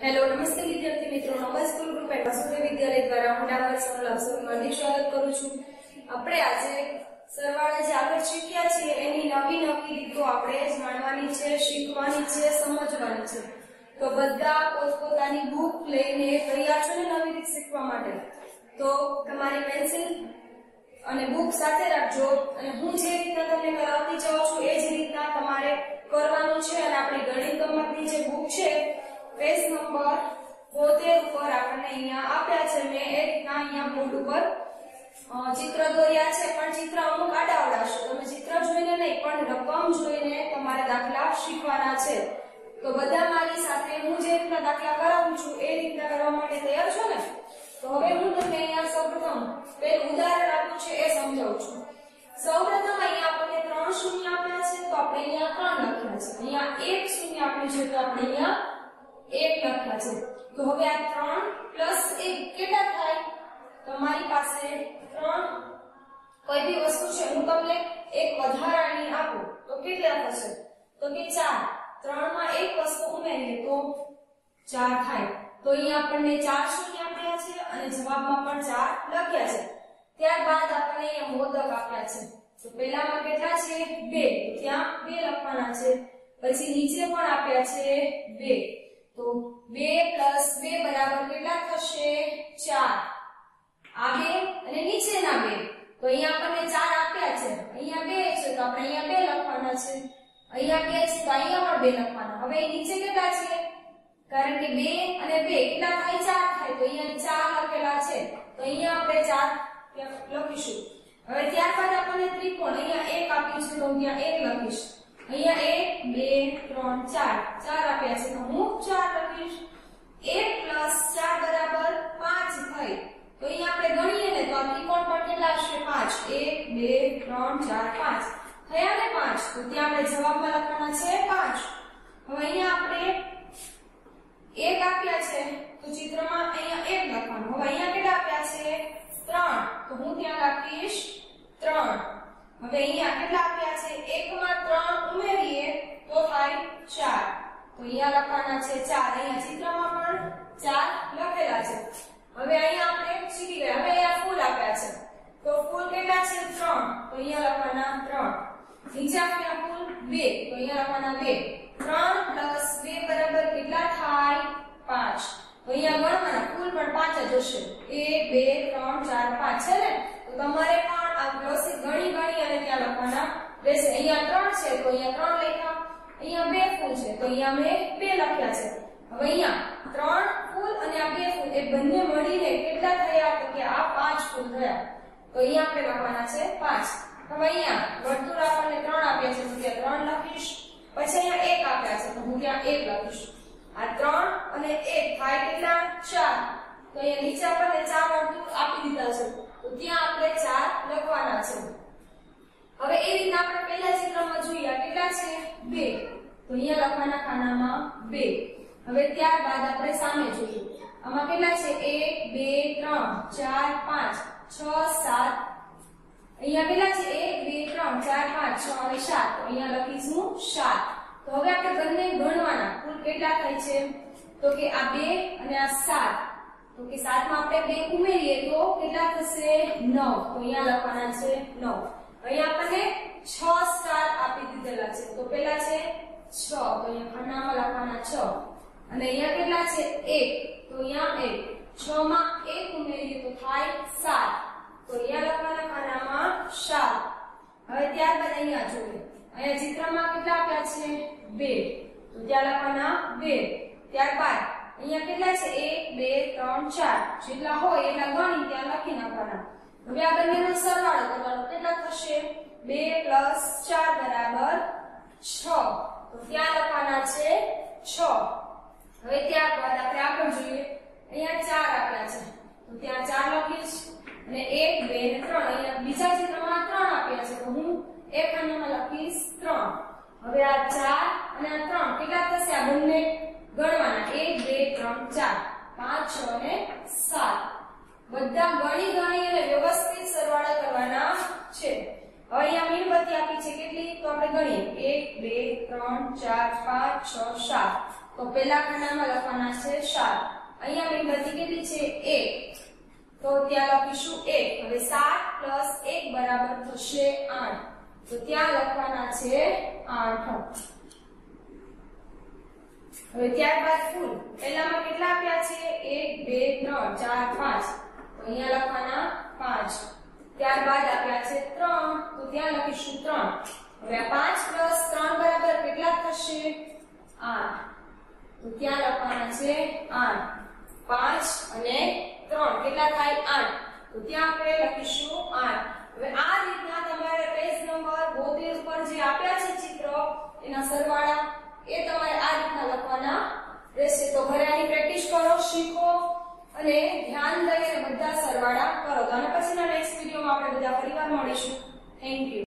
Hello નમસ્તે વિદ્યાર્થી મિત્રો. નવા સ્કૂલ ગ્રુપ એન્ડ વિદ્યાલય દ્વારા હું સર લક્ષણ હાર્દિક સ્વાગત કરું છું. આપણે આજે સરવાળા જે આગળ શીખ્યા છીએ. એની નવી નવી રીતો આપણે જાણવાની છે, શીખવાની છે, સમજવાની છે. તો બધા પોતપોતાની બુક લઈને તૈયાર છો ને નવી રીત શીખવા માટે? તો તમારી પેન્સિલ અને બુક સાથે રાખજો અને હું જે રીતના તમને કરાવતી જાઉં છું, એ જ રીતના તમારે કરવાનું છે અને આપણી ગણિત ગમતની જે બુક છે પેજ નંબર બોતેર ઉપર આપણને અહીંયા આપ્યા છે. મેં એ રીતના અહીંયા બોર્ડ ઉપર ચિત્ર દોર્યા છે, પણ ચિત્ર અમુક આડાઅવડા છે તમે ચિત્ર જોઈને નહીં, પણ રકમ જોઈને તમારે દાખલા શીખવાના છે. તો બધા મારી સાથે હું જે રીતના દાખલા કરાવું છું, એ રીતના કરવા માટે તૈયાર છો ને? તો હવે હું તમને અહીંયા સૌપ્રથમ બે ઉદાહરણ આપ્યું છે, એ સમજાવું છું. સૌપ્રથમ અહીંયા આપણને ત્રણ શૂન્ય આપ્યા છે, તો આપણે અહીંયા ત્રણ લખ્યા છે. અહીંયા એક શૂન્ય આપ્યું છે, તો આપણે અહીંયા એક તો હવે આ ત્રણ પ્લસ એક કેટલા થાય? તમારી પાસે ત્રણ કોઈ બી વસ્તુ છે, હું તમને એક વધારાની આપું, તો કેટલા થશે? તો કે ચાર. ત્રણમાં એક વસ્તુ ઉમેરીએ તો ચાર થાય. તો અહીંયા આપણને ચાર શૂન્ય આપ્યા છે અને જવાબમાં પણ ચાર લખ્યા છે. ત્યારબાદ આપણને અહીંયા મોદક આપ્યા છે. તો પહેલામાં કેટલા છે? બે. તો ત્યાં બે લખવાના છે. પછી નીચે પણ આપ્યા છે બે. તો બે પ્લસ બે બરાબર કેટલા થશે? ચાર. આ બે અને નીચેના બે. તો અહીંયા આપણને ચાર આપ્યા છે. અહીંયા બે છે, તો આપણે અહીંયા બે લખવાના છે. અહીંયા બે છે, તો અહીંયા પણ બે લખવાના. હવે નીચે કેટલા છે? કારણ કે બે અને બે કેટલા થાય? ચાર થાય. તો અહીંયા ચાર લખેલા છે. તો અહીંયા આપણે ચાર લખીશું. હવે ત્યારબાદ આપણને ત્રિકોણ અહીંયા એક આપ્યું છે, તો ત્યાં એક લખીશ. અહીંયા એક બે ત્રણ ચાર ચાર આપ્યા છે તો હું ચાર લખીશ એક પ્લસ ચાર બરાબર પાંચ થઈ તો અહીંયા આપણે ગણીએ ને તો આ ત્રિકોણ પર કેટલા હશે પાંચ એક બે ત્રણ ચાર પાંચ થયા ને પાંચ તો ત્યાં આપણે જવાબમાં લખવાના છે પાંચ હવે અહીંયા આપણે એક આપ્યા છે તો ચિત્રમાં અહીંયા એક લખવાનું। હવે અહીંયા કેટલા આપ્યા છે ત્રણ તો હું ત્યાં લખીશ ત્રણ હવે અહીંયા કેટલા આપ્યા છે એકમાં ત્રણ ઉમેરીએ તો થાય ચાર. તો અહીંયા લખવાના છે ચાર. અહીંયા ચિત્રમાં પણ ચાર લખેલા છે. હવે અહીંયા આપણે શીખી ગયા. હવે અહીંયા ફૂલ આપ્યા છે. તો ફૂલ કેટલા છે? ત્રણ. તો અહીંયા લખવાના ત્રણ. નીચે આપ્યા ફૂલ બે. તો અહીંયા લખવાના બે. ત્રણ પ્લસ બે બરાબર કેટલા થાય? પાંચ. તો અહીંયા ગણવાના. કુલ પણ પાંચ જ હશે. એક, બે, ત્રણ, ચાર, પાંચ. છે ને? તો તમારે પણ આ પ્લસ ગણી ગણી અને ત્યાં લખવાના રહેશે. અહીંયા ત્રણ છે. તો અહીંયા ત્રણ અહીંયા બે ફૂલ છે. તો અહીંયા મેં બે લખ્યા છે. હવે અહીંયા ત્રણ ફૂલ અને આ બે ફૂલ. એ બંને મળીને કેટલા થયા? તો કે આ પાંચ ફૂલ થયા. તો અહીંયા આપણે લખવાના છે પાંચ. હવે અહીંયા વર્તુળ આપણને ત્રણ આપ્યા છે. તો ત્યાં ત્રણ લખીશ. પછી અહીંયા એક આપ્યા છે. તો હું ત્યાં એક લખીશ. આ ત્રણ અને એક થાય કેટલા? ચાર. તો અહીંયા નીચે આપણને ચાર વર્તુળ આપી દીધા છે. તો ત્યાં આપણે ચાર લખવાના છે. હવે એ રીતના આપણે પહેલા ચિત્રમાં જોઈએ કેટલા છે? બે. તો અહીંયા લખવાના ખાનામાં બે. હવે ત્યારબાદ આપણે સામે જોઈએ. આમાં કેટલા છે? એક, બે, ત્રણ, ચાર, પાંચ, છ, સાત. અહીંયા કેટલા છે? એક, બે, ત્રણ, ચાર, પાંચ, છ અને સાત. તો અહીંયા લખીશું સાત. તો હવે આપણે બંને ગણવાના. કુલ કેટલા થાય છે? તો કે આ બે અને આ સાત. તો કે સાતમાં આપણે બે ઉમેરીએ તો કેટલા થશે? નવ. તો અહીંયા લખવાના છે નવ. અહીંયા આપણને છ સ્ટાર આપી દીધેલા છે. તો પેલા છે છ. તો અહીંયા ખાનામાં લખવાના છ. અને અહીંયા કેટલા છે? એક. તો અહીંયા 1 6 માં એક ઉમેરીએ તો થાય સાત. તો અહીંયા લખવાના ખાનામાં સાત. હવે ત્યારબાદ અહીંયા જોઈએ. અહીંયા ચિત્રમાં કેટલા આપ્યા છે? બે. તો ત્યાં લખવાના બે. ત્યારબાદ અહીંયા કેટલા છે? એક, બે, ત્રણ, ચાર. જેટલા હોય એટલા ગણી ત્યાં લખી નાખવાના. હવે આ બંનેનો સરવાળો કરવાનો કેટલા થશે? બે પ્લસ ચાર બરાબર છ. તો ત્યાં લખવાના છે? છ. હવે ત્યારબાદ આપણે આગળ જોઈએ. અહીંયા ચાર આપ્યા છે. તો ત્યાં ચાર લખીશ. અને એક, બે અને ત્રણ. અહીંયા બીજા ચિત્રમાં ત્રણ આપ્યા છે, તો હું એક ખાનામાં લખીશ ત્રણ. હવે આ ચાર અને આ ત્રણ કેટલા થશે આ બંને? ગણવાના. એક, બે, ત્રણ, ચાર. પાંચ, છ અને સાત. બધા ગણી ગણી અને વ્યવસ્થિત સરવાળા કરવાના છે અહીંયા મીણબત્તી આપી છે કેટલી? તો આપણે ગણીએ. એક, બે, ત્રણ, ચાર, પાંચ, છ, સાત. તો પેલા ખાનામાં લખવાના છે સાત. અહીંયા મીણબત્તી કેટલી છે? એક. તો ત્યાં લખીશું એક. હવે સાત પ્લસ એક બરાબર થશે આઠ. તો ત્યાં લખવાના છે આઠ. હવે ત્યારબાદ ફૂલ. પહેલામાં કેટલા આપ્યા છે? એક, બે, ત્રણ, ચાર, પાંચ. તો અહીંયા લખવાના પાંચ. ત્યારબાદ ત્યાં ત્રણ. હવે આ પાંચ પ્લસ ત્રણ બરાબર કેટલા થશે? આઠ. તો ત્યાં લખવાના છે? આઠ. પાંચ અને ત્રણ. કેટલા થાય? આઠ. તો ત્યાં આપણે લખીશું આઠ. હવે આ રીતના તમારે પેજ નંબર 72 ઉપર જે આપ્યા છે ચિત્ર, એના સરવાળા, એ તમારે આ રીતના લખવાના રહેશે. તો ઘરે આની પ્રેક્ટિસ કરો, શીખો અને ધ્યાન દઈ બધા સરવાળા કરો. તો આના પછીના નેક્સ્ટ વિડીયોમાં આપણે બધા ફરીવાર મળીશું. Thank you